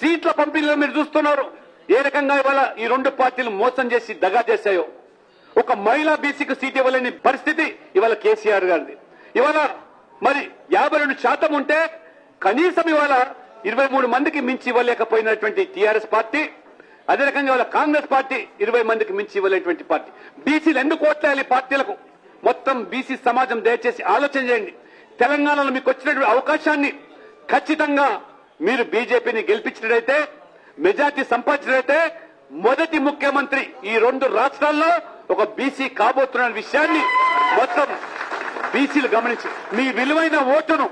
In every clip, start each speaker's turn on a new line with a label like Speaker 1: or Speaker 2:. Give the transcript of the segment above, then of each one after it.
Speaker 1: సీట్ల పంపిణీలో మీరు చూస్తున్నారు. ఏ రకంగా ఇవాళ ఈ రెండు పార్టీలు మోసం చేసి దగా చేశాయో. ఒక మహిళా బీసీకి సీట్ ఇవ్వలేని పరిస్థితి ఇవాళ కేసీఆర్ గారిది. ఇవాళ మరి యాభై రెండు శాతం ఉంటే కనీసం ఇవాళ ఇరవై మూడు మందికి మించి ఇవ్వలేకపోయినటువంటి టీఆర్ఎస్ పార్టీ అదే రకంగా ఇవాళ కాంగ్రెస్ పార్టీ ఇరవై మందికి మించి ఇవ్వలేటువంటి పార్టీ. బీసీలు ఎందుకు ఓట్లేయాలి పార్టీలకు. మొత్తం బీసీ సమాజం దయచేసి ఆలోచన చేయండి. తెలంగాణలో మీకు వచ్చినటువంటి అవకాశాన్ని ఖచ్చితంగా మీరు బీజేపీని గెలిపించినట్లయితే మెజార్టీ సంపాదించినట్లయితే మొదటి ముఖ్యమంత్రి ఈ రెండు రాష్ట్రాల్లో ఒక బీసీ కాబోతున్న విషయాన్ని మొత్తం బీసీలు గమనించి మీ విలువైన ఓటును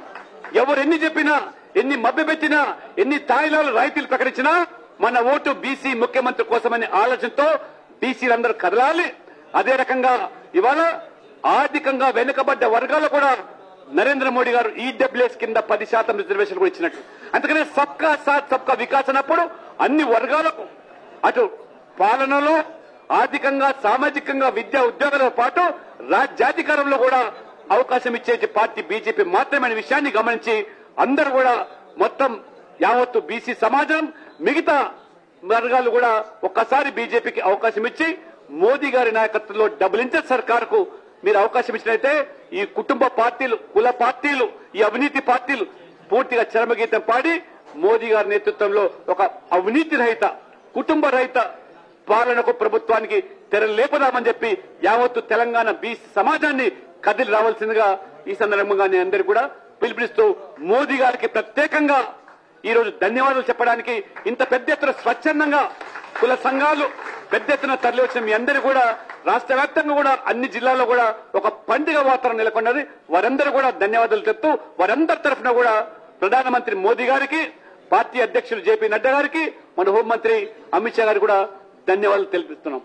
Speaker 1: ఎవరు ఎన్ని చెప్పినా ఎన్ని మభ్యపెట్టినా ఎన్ని తాయిలాలు రాయితీలు ప్రకటించినా మన ఓటు బీసీ ముఖ్యమంత్రి కోసమనే ఆలోచనతో బీసీలందరూ కదలాలి. అదే రకంగా ఇవాళ ఆర్థికంగా వెనుకబడ్డ వర్గాలు కూడా నరేంద్ర మోడీ గారు ఈడబ్ల్యూఎస్ కింద పది శాతం రిజర్వేషన్ కూడా ఇచ్చినట్టు. అందుకనే సబ్కా సాత్ సబ్కా వికాస్ అన్నప్పుడు అన్ని వర్గాలకు అటు పాలనలో ఆర్థికంగా సామాజికంగా విద్యా ఉద్యోగాలతో పాటు రాజ్యాధికారంలో కూడా అవకాశం ఇచ్చే పార్టీ బీజేపీ మాత్రమే విషయాన్ని గమనించి అందరూ కూడా మొత్తం యావత్తు బీసీ సమాజం మిగతా వర్గాలు కూడా ఒక్కసారి బీజేపీకి అవకాశం ఇచ్చి మోదీ గారి నాయకత్వంలో డబుల్ ఇంచర్ సర్కార్కు మీరు అవకాశం ఇచ్చినైతే ఈ కుటుంబ పార్టీలు కుల పార్టీలు ఈ అవినీతి పార్టీలు పూర్తిగా చరమగీతం పాడి మోదీ గారి నేతృత్వంలో ఒక అవినీతి రహిత కుటుంబ రహిత పాలనకు ప్రభుత్వానికి తెరలేపదామని చెప్పి యావత్తు తెలంగాణ బీసీ సమాజాన్ని కదిలి రావాల్సిందిగా ఈ సందర్భంగా నేను కూడా పిలుపునిస్తూ మోదీ గారికి ప్రత్యేకంగా ఈరోజు ధన్యవాదాలు చెప్పడానికి ఇంత పెద్ద ఎత్తున స్వచ్ఛందంగా కుల సంఘాలు పెద్ద ఎత్తున తరలి వచ్చిన మీ అందరూ కూడా రాష్ట్ర వ్యాప్తంగా కూడా అన్ని జిల్లాల్లో కూడా ఒక పండుగ వాతావరణం నెలకొన్నది. వారందరూ కూడా ధన్యవాదాలు చెప్తూ వారందరి తరఫున కూడా ప్రధానమంత్రి మోదీ గారికి పార్టీ అధ్యక్షులు జేపీ నడ్డా గారికి మన హోంమంత్రి అమిత్ షా గారికి కూడా ధన్యవాదాలు తెలిపిస్తున్నాం